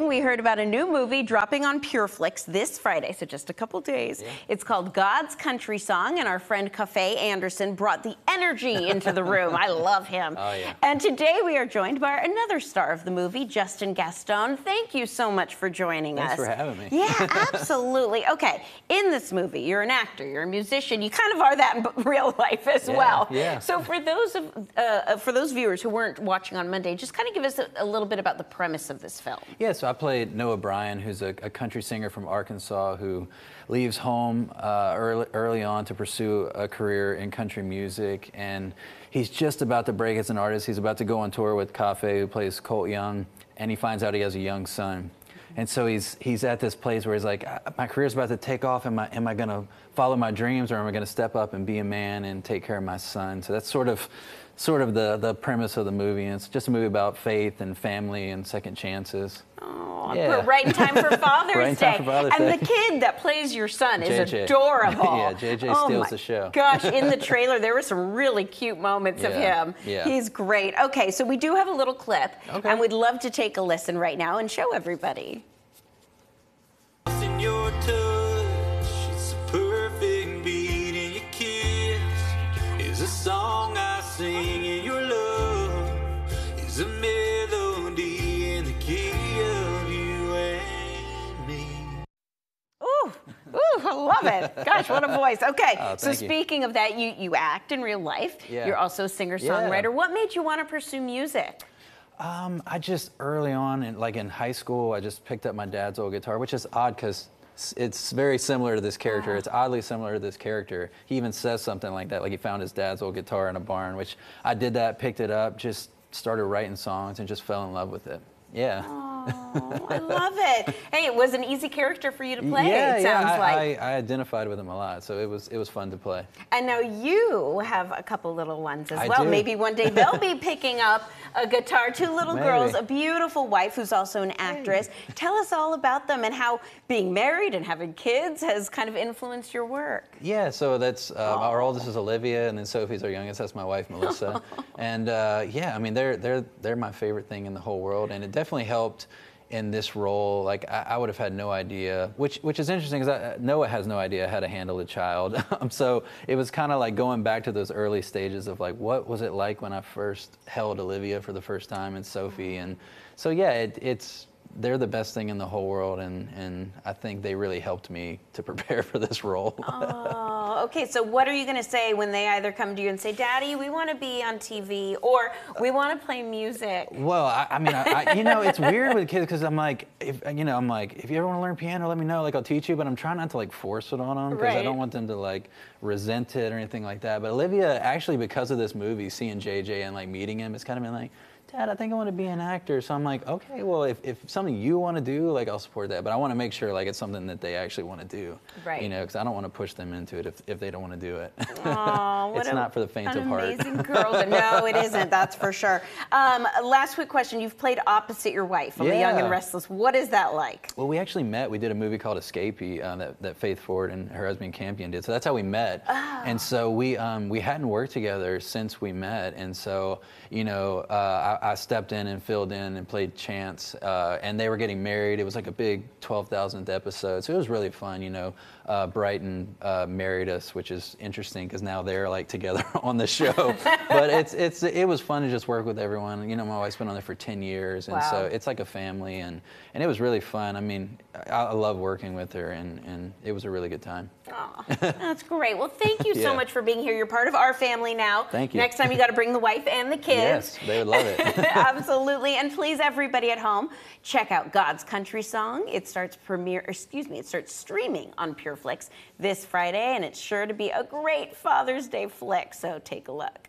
We heard about a new movie dropping on PureFlix this Friday, so just a couple days. Yeah. It's called God's Country Song, and our friend Cafe Anderson brought the energy into the room. I love him. Oh, yeah. And today we are joined by another star of the movie, Justin Gaston. Thank you so much for joining Thanks us. Thanks for having me. Yeah, absolutely. okay, in this movie, you're an actor, you're a musician, you kind of are that in real life as yeah, well. Yeah. So for those of uh, uh, for those viewers who weren't watching on Monday, just kind of give us a, a little bit about the premise of this film. Yeah, so I played Noah Bryan, who's a, a country singer from Arkansas who leaves home uh, early, early on to pursue a career in country music. And he's just about to break as an artist. He's about to go on tour with Cafe, who plays Colt Young, and he finds out he has a young son. And so he's he's at this place where he's like, my career's about to take off. Am I am I gonna follow my dreams, or am I gonna step up and be a man and take care of my son? So that's sort of sort of the the premise of the movie. And it's just a movie about faith and family and second chances. Oh, yeah. right in time for Father's right Day. For Father's and Day. the kid that plays your son is JJ. adorable. yeah, JJ oh steals the show. Gosh, in the trailer there were some really cute moments yeah. of him. Yeah. He's great. Okay, so we do have a little clip, okay. and we'd love to take a listen right now and show everybody. song I sing in your love is a melody in the key of you and me. Ooh, ooh, I love it. Gosh, what a voice. Okay, oh, so you. speaking of that, you, you act in real life. Yeah. You're also a singer-songwriter. Yeah. What made you want to pursue music? Um, I just early on, in, like in high school, I just picked up my dad's old guitar, which is odd because it's very similar to this character. Wow. It's oddly similar to this character. He even says something like that, like he found his dad's old guitar in a barn, which I did that, picked it up, just started writing songs and just fell in love with it. Yeah. Oh, I love it. Hey, it was an easy character for you to play. Yeah, it yeah. sounds I, like. I, I, identified with him a lot, so it was it was fun to play. And now you have a couple little ones as I well. do. Maybe one day they'll be picking up a guitar. Two little Maybe. girls, a beautiful wife who's also an actress. Hey. Tell us all about them and how being married and having kids has kind of influenced your work. Yeah, so that's uh, our oldest is Olivia, and then Sophie's our youngest. That's my wife, Melissa. and uh, yeah, I mean they're they're they're my favorite thing in the whole world, and it definitely helped in this role, like I, I, would have had no idea, which which is interesting because Noah has no idea how to handle a child. so it was kind of like going back to those early stages of like, what was it like when I first held Olivia for the first time and Sophie, and so yeah, it, it's they're the best thing in the whole world, and, and I think they really helped me to prepare for this role. oh, okay. So what are you going to say when they either come to you and say, "Daddy, we want to be on TV," or "We want to play music"? Well, I, I mean, I, I, you know, it's weird with kids because I'm like, if you know, I'm like, if you ever want to learn piano, let me know. Like, I'll teach you, but I'm trying not to like force it on them because right. I don't want them to like resent it or anything like that. But Olivia, actually, because of this movie, seeing JJ and like meeting him, it's kind of been like Dad, I think I want to be an actor. So I'm like, okay, well, if, if something you want to do, like, I'll support that. But I want to make sure, like, it's something that they actually want to do. Right. You know, because I don't want to push them into it if, if they don't want to do it. Aww, it's a, not for the faint of heart. amazing girl. no, it isn't. That's for sure. Um, last quick question. You've played opposite your wife on yeah. The Young and Restless. What is that like? Well, we actually met. We did a movie called Escapee uh, that, that Faith Ford and her husband Campion did. So that's how we met. Oh. And so we um, we hadn't worked together since we met. And so, you know, uh, I, I stepped in and filled in and played Chance, uh, and they were getting married. It was like a big 12,000th episode, so it was really fun. You know, uh, Bryton uh, married us, which is interesting because now they're like together on the show. but it's it's it was fun to just work with everyone. You know, my wife's been on there for 10 years, and wow. so it's like a family, and and it was really fun. I mean, I, I love working with her, and and it was a really good time. Oh, that's great. Well, thank you yeah. so much for being here. You're part of our family now. Thank you. Next time you got to bring the wife and the kids. Yes, they would love it. Absolutely. And please, everybody at home, check out God's Country Song. It starts premiere, excuse me, it starts streaming on PureFlix this Friday, and it's sure to be a great Father's Day flick. So take a look.